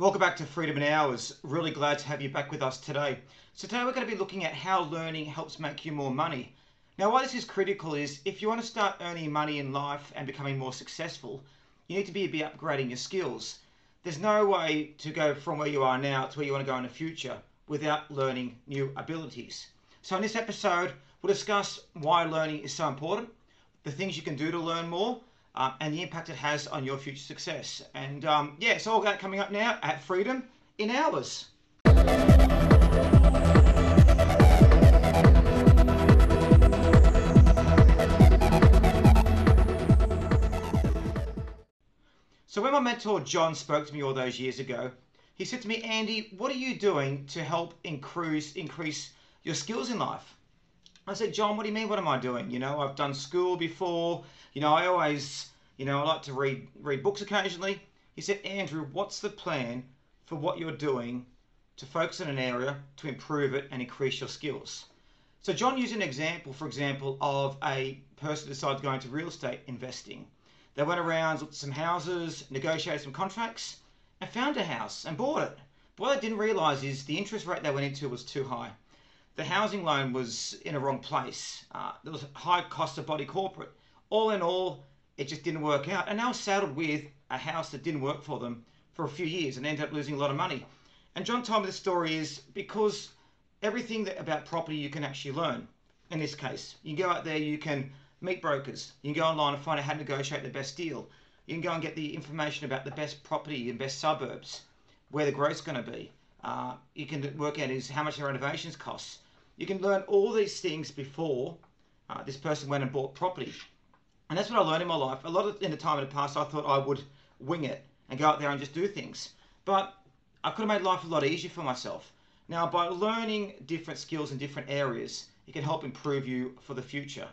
Welcome back to Freedom in Hours. Really glad to have you back with us today. So today we're going to be looking at how learning helps make you more money. Now why this is critical is if you want to start earning money in life and becoming more successful, you need to be, be upgrading your skills. There's no way to go from where you are now to where you want to go in the future without learning new abilities. So in this episode, we'll discuss why learning is so important, the things you can do to learn more, um, and the impact it has on your future success. And um, yeah, it's all that coming up now at Freedom in Hours. So when my mentor John spoke to me all those years ago, he said to me, Andy, what are you doing to help increase increase your skills in life? I said, John, what do you mean? What am I doing? You know, I've done school before. You know, I always, you know, I like to read read books occasionally. He said, Andrew, what's the plan for what you're doing to focus on an area to improve it and increase your skills? So John used an example, for example, of a person who decided to go into real estate investing. They went around, looked at some houses, negotiated some contracts, and found a house and bought it. But what they didn't realise is the interest rate they went into was too high the housing loan was in a wrong place. Uh, there was high cost of body corporate. All in all, it just didn't work out. And now saddled with a house that didn't work for them for a few years and ended up losing a lot of money. And John told me the story is because everything that, about property you can actually learn. In this case, you go out there, you can meet brokers, you can go online and find out how to negotiate the best deal. You can go and get the information about the best property and best suburbs, where the growth's going to be. Uh, you can work out is how much the renovations costs. You can learn all these things before uh, this person went and bought property. And that's what I learned in my life. A lot of in the time in the past, I thought I would wing it and go out there and just do things. But I could have made life a lot easier for myself. Now, by learning different skills in different areas, it can help improve you for the future.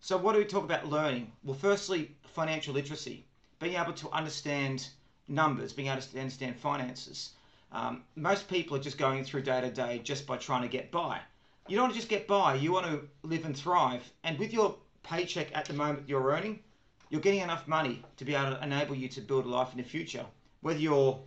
So, what do we talk about learning? Well, firstly, financial literacy, being able to understand numbers, being able to understand finances. Um, most people are just going through day to day just by trying to get by you don't want to just get by. You want to live and thrive. And with your paycheck at the moment you're earning, you're getting enough money to be able to enable you to build a life in the future. Whether you're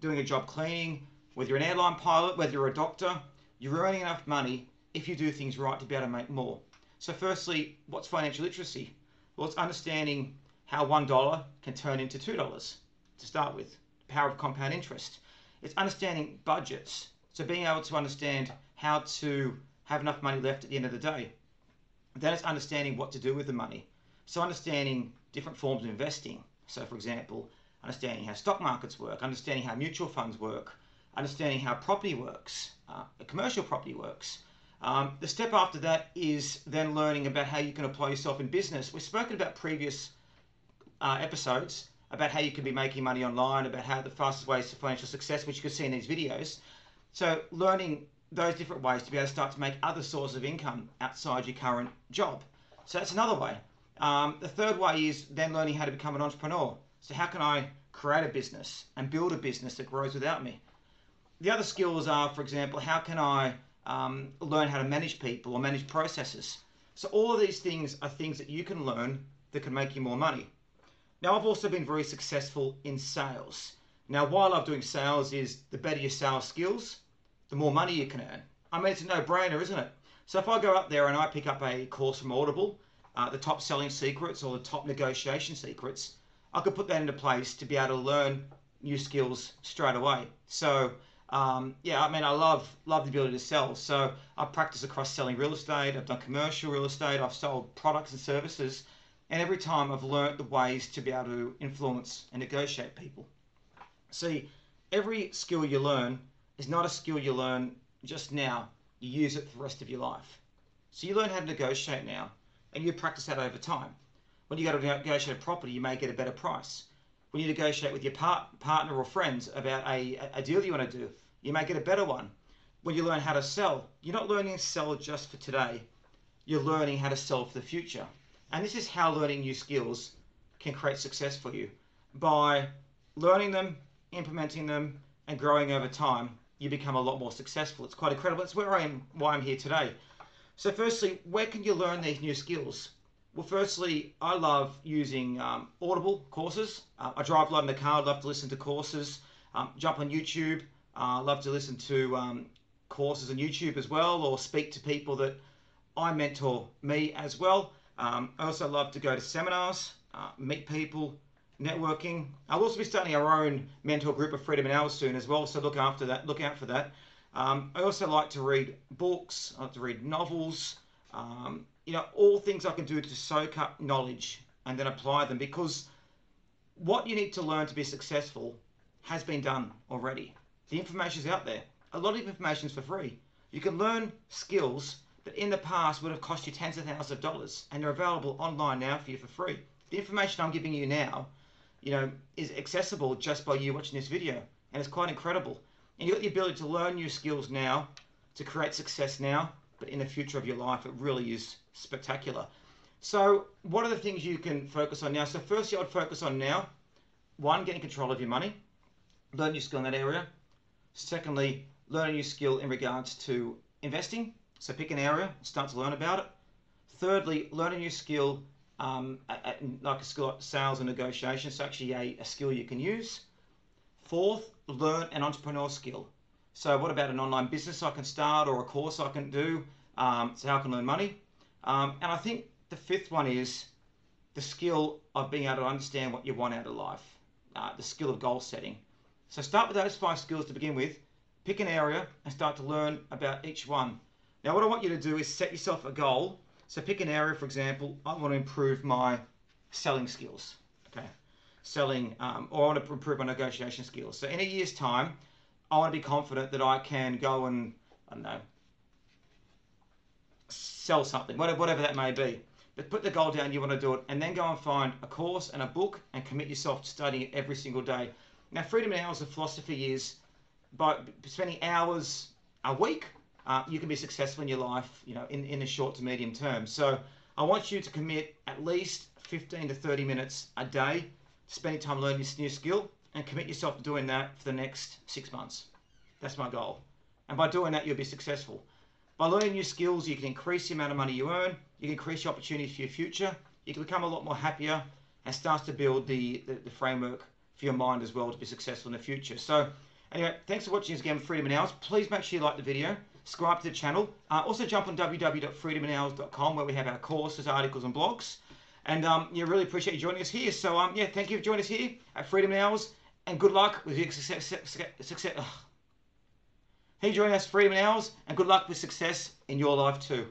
doing a job cleaning, whether you're an airline pilot, whether you're a doctor, you're earning enough money if you do things right to be able to make more. So firstly, what's financial literacy? Well, it's understanding how $1 can turn into $2 to start with. The power of compound interest. It's understanding budgets. So being able to understand how to have enough money left at the end of the day. Then it's understanding what to do with the money. So understanding different forms of investing. So for example, understanding how stock markets work, understanding how mutual funds work, understanding how property works, uh, commercial property works. Um, the step after that is then learning about how you can apply yourself in business. We've spoken about previous uh, episodes about how you can be making money online, about how the fastest ways to financial success, which you can see in these videos. So learning those different ways to be able to start to make other sources of income outside your current job. So that's another way. Um, the third way is then learning how to become an entrepreneur. So how can I create a business and build a business that grows without me? The other skills are, for example, how can I um, learn how to manage people or manage processes? So all of these things are things that you can learn that can make you more money. Now I've also been very successful in sales. Now why I love doing sales is the better your sales skills, the more money you can earn. I mean, it's a no-brainer, isn't it? So if I go up there and I pick up a course from Audible, uh, the top selling secrets or the top negotiation secrets, I could put that into place to be able to learn new skills straight away. So um, yeah, I mean, I love love the ability to sell. So I practice across selling real estate. I've done commercial real estate. I've sold products and services, and every time I've learnt the ways to be able to influence and negotiate people. See, every skill you learn is not a skill you learn just now. You use it for the rest of your life. So you learn how to negotiate now, and you practice that over time. When you go to negotiate a property, you may get a better price. When you negotiate with your part, partner or friends about a, a deal you want to do, you may get a better one. When you learn how to sell, you're not learning to sell just for today. You're learning how to sell for the future. And this is how learning new skills can create success for you. By learning them, implementing them, and growing over time you become a lot more successful. It's quite incredible. It's where I am, why I'm here today. So firstly, where can you learn these new skills? Well, firstly, I love using um, Audible courses. Uh, I drive a lot in the car. I love to listen to courses. Um, jump on YouTube. Uh, love to listen to um, courses on YouTube as well, or speak to people that I mentor me as well. Um, I also love to go to seminars, uh, meet people, networking. I'll also be starting our own mentor group of Freedom in Hours soon as well, so look after that. Look out for that. Um, I also like to read books. I like to read novels. Um, you know, all things I can do to soak up knowledge and then apply them because what you need to learn to be successful has been done already. The information is out there. A lot of information is for free. You can learn skills that in the past would have cost you tens of thousands of dollars and they're available online now for you for free. The information I'm giving you now, you know, is accessible just by you watching this video and it's quite incredible. And you've got the ability to learn new skills now, to create success now, but in the future of your life, it really is spectacular. So what are the things you can focus on now? So firstly, I'd focus on now, one, getting control of your money, learn a new skill in that area. Secondly, learn a new skill in regards to investing. So pick an area, start to learn about it. Thirdly, learn a new skill, um, at, at, like a skill like sales and negotiation. It's actually a, a skill you can use. Fourth, learn an entrepreneur skill. So what about an online business I can start or a course I can do? Um, so how can I can learn money. Um, and I think the fifth one is the skill of being able to understand what you want out of life, uh, the skill of goal setting. So start with those five skills to begin with, pick an area and start to learn about each one. Now what I want you to do is set yourself a goal. So pick an area, for example, I want to improve my selling skills. Okay, selling, um, or I want to improve my negotiation skills. So in a year's time, I want to be confident that I can go and, I don't know, sell something, whatever that may be. But put the goal down, you want to do it, and then go and find a course and a book and commit yourself to studying it every single day. Now, Freedom in Hours, of philosophy is by spending hours a week, uh, you can be successful in your life, you know, in, in a short to medium term. So I want you to commit at least 15 to 30 minutes a day, spending time learning this new skill, and commit yourself to doing that for the next six months. That's my goal. And by doing that, you'll be successful. By learning new skills, you can increase the amount of money you earn, you can increase your opportunities for your future, you can become a lot more happier, and starts to build the, the, the framework for your mind as well to be successful in the future. So, anyway, thanks for watching this again, Freedom in Hours. Please make sure you like the video, subscribe to the channel. Uh, also, jump on www.freedominhours.com where we have our courses, articles, and blogs. And um, yeah, really appreciate you joining us here. So, um, yeah, thank you for joining us here at Freedom in Hours and good luck with your success. success, success. Hey, join us, Freedom in Hours, and good luck with success in your life too.